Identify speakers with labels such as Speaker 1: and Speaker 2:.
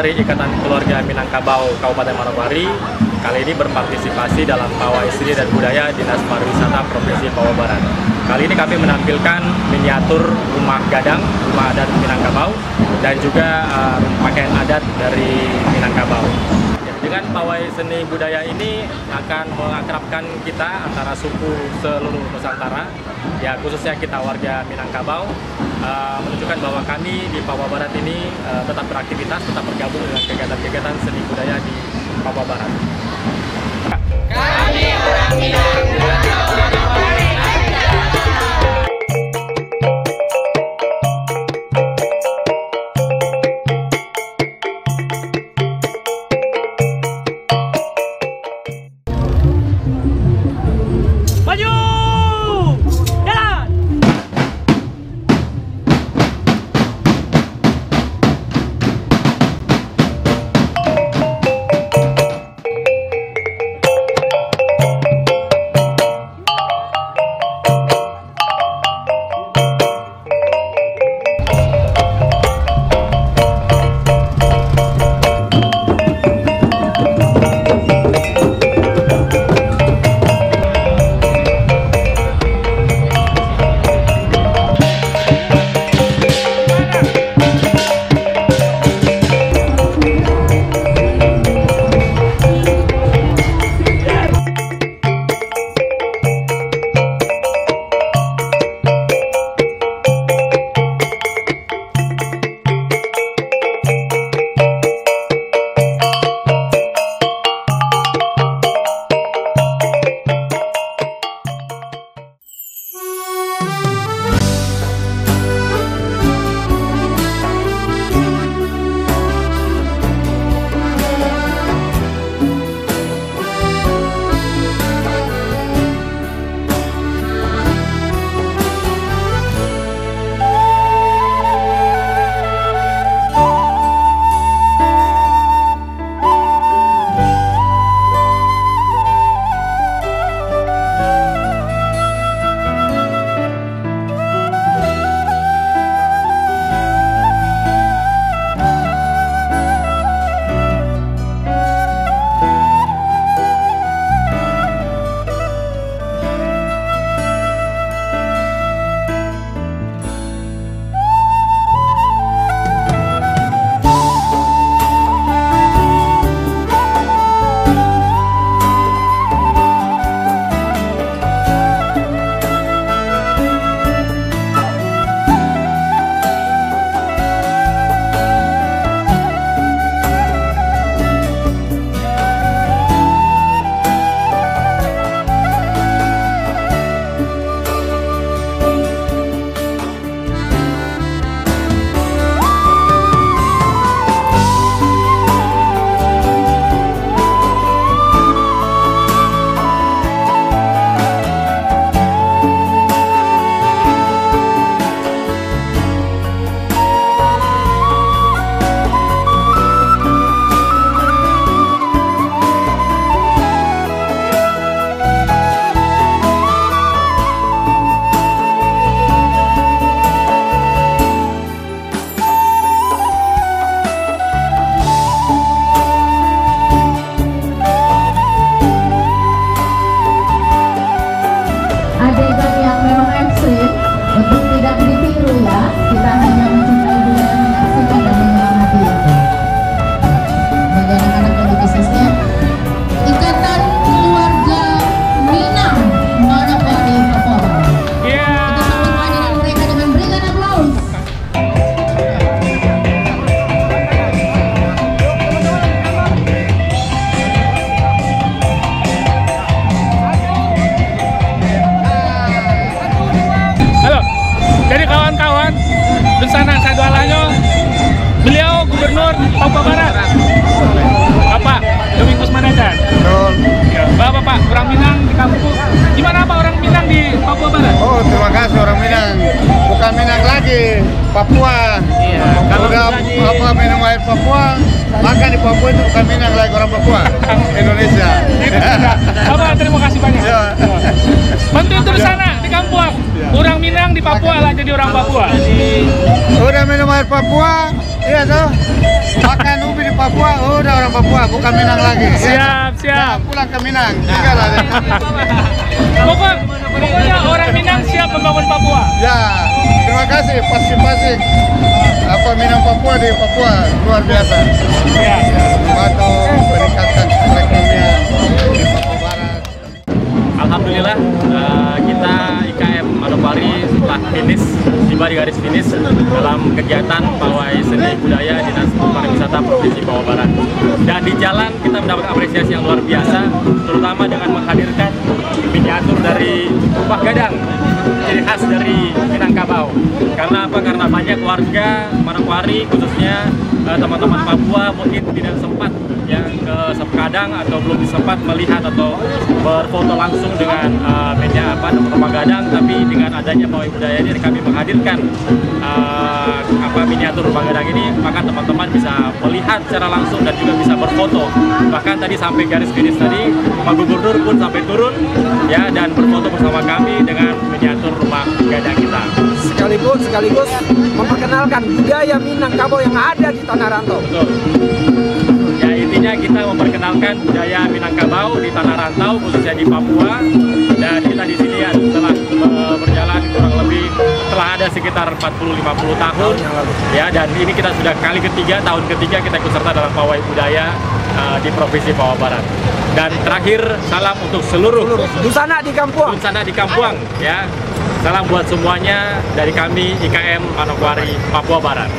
Speaker 1: dari Ikatan Keluarga Minangkabau Kabupaten Manokwari kali ini berpartisipasi dalam Pawai Seni dan Budaya Dinas Pariwisata Provinsi Papua Barat. Kali ini kami menampilkan miniatur rumah gadang, rumah adat Minangkabau dan juga uh, pakaian adat dari Minangkabau. Dengan pawai seni budaya ini akan mengakrabkan kita antara suku seluruh Nusantara, ya khususnya kita warga Minangkabau, uh, menunjukkan bahwa kami di Papua Barat ini uh, tetap beraktivitas, tetap bergabung dengan kegiatan-kegiatan seni budaya di Papua Barat.
Speaker 2: Papua Barat. Bapak Domingus Manajan.
Speaker 3: Betul.
Speaker 2: Ya, Bapak, Bapak, orang Minang di kampung. Gimana Pak orang Minang di Papua Barat?
Speaker 3: Oh, terima kasih orang Minang. Bukan Minang lagi, Papua.
Speaker 2: Iya, kalau
Speaker 3: Udah
Speaker 2: di-
Speaker 3: apa minum air Papua, maka di Papua itu bukan Minang lagi orang Papua. Indonesia.
Speaker 2: Bapak, terima kasih banyak.
Speaker 3: Ya.
Speaker 2: Bantu terus sana di kampung. Orang Minang di Papua lah jadi orang Papua.
Speaker 3: Udah minum air Papua, iya toh. Makan ubi di Papua udah orang Papua bukan Minang lagi. ya.
Speaker 2: Siap, siap.
Speaker 3: Nah, pulang ke Minang. Tinggal ada.
Speaker 2: Pokok, pokoknya orang Minang siap membangun Papua.
Speaker 3: Ya, terima kasih partisipasi apa Minang Papua di Papua luar biasa.
Speaker 2: Ya.
Speaker 1: Tiba di garis finish dalam kegiatan pawai seni budaya Dinas Pariwisata Provinsi Papua Barat. Dan di jalan kita mendapat apresiasi yang luar biasa, terutama dengan menghadirkan miniatur dari rumah gadang ciri khas dari Minangkabau. Karena apa? Karena banyak warga Manokwari khususnya eh, teman-teman Papua mungkin tidak sempat ya ke Sepkadang atau belum sempat melihat atau berfoto langsung dengan uh, media apa rumah gadang tapi dengan adanya pawai budaya ini kami menghadirkan uh, apa miniatur rumah gadang ini maka teman-teman bisa melihat secara langsung dan juga bisa berfoto bahkan tadi sampai garis finish tadi Pak Gubernur pun sampai turun ya dan berfoto bersama kami dengan miniatur rumah
Speaker 4: sekaligus sekaligus memperkenalkan budaya Minangkabau yang ada di Tanah Rantau.
Speaker 1: Betul. Ya intinya kita memperkenalkan budaya Minangkabau di tanah rantau khususnya di Papua dan kita di sini ya telah eh, berjalan kurang lebih telah ada sekitar 40-50 tahun ya dan ini kita sudah kali ketiga tahun ketiga kita ikut serta dalam pawai budaya eh, di provinsi Papua Barat. Dan terakhir salam untuk seluruh
Speaker 4: Dusana di kampung.
Speaker 1: sana di Kampuang ya. Salam buat semuanya dari kami IKM Manokwari Papua Barat